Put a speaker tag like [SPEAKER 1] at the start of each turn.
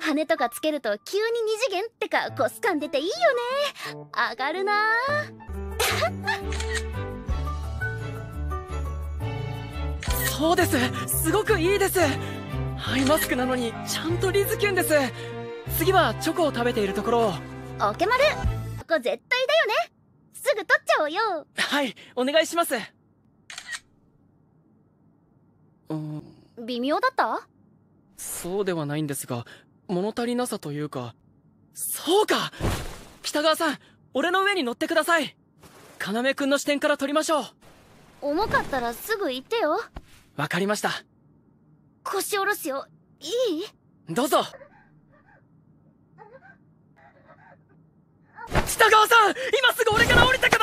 [SPEAKER 1] 羽とかつけると急に二次元ってかコス感出ていいよね。上がるな。
[SPEAKER 2] そうです。すごくいいです。アイマスクなのにちゃんとリズキュンです。次はチョコを食べているところを。
[SPEAKER 1] オケマルここ絶対だよね。すぐ取っちゃおうよ。
[SPEAKER 2] はいお願いします。うん
[SPEAKER 1] 微妙だった？
[SPEAKER 2] そうではないんですが物足りなさというかそうか！北川さん俺の上に乗ってください。要くんの視点から撮りましょう。
[SPEAKER 1] 重かったらすぐ行ってよ。
[SPEAKER 2] わかりました。
[SPEAKER 1] 腰下ろすよ。いい？
[SPEAKER 2] どうぞ。北川さん今すぐ俺から降りてく